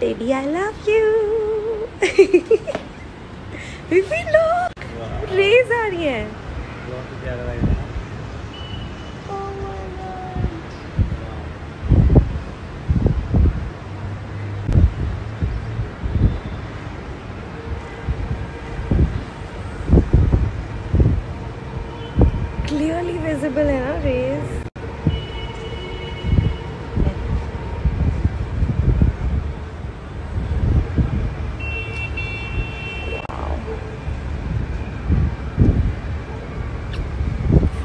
Teddy, I love you. Vivi, look. Rays आ रही है. ही लग रहा है Oh है ना rays.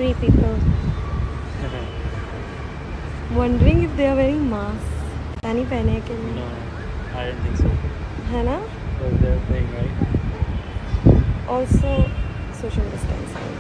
Free people. Wondering if they are wearing masks. tani pehne पहने liye no I don't think so है ना because they're playing right also social distancing